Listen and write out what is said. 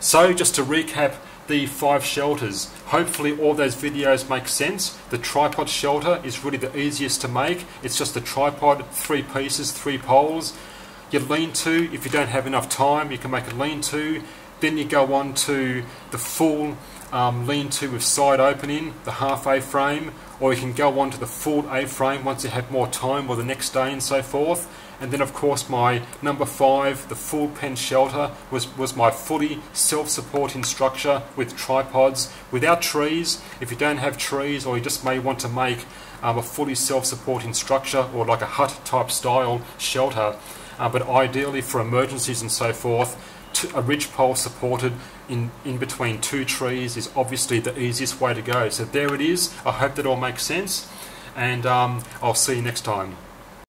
So just to recap the five shelters, hopefully all those videos make sense. The tripod shelter is really the easiest to make. It's just a tripod, three pieces, three poles. Your lean-to, if you don't have enough time, you can make a lean-to. Then you go on to the full um, lean-to with side opening, the half A-frame, or you can go on to the full A-frame once you have more time or the next day and so forth. And then of course my number five, the full pen shelter, was, was my fully self-supporting structure with tripods, without trees. If you don't have trees or you just may want to make um, a fully self-supporting structure or like a hut type style shelter, uh, but ideally for emergencies and so forth, a ridge pole supported in, in between two trees is obviously the easiest way to go. So there it is. I hope that all makes sense and um, I'll see you next time.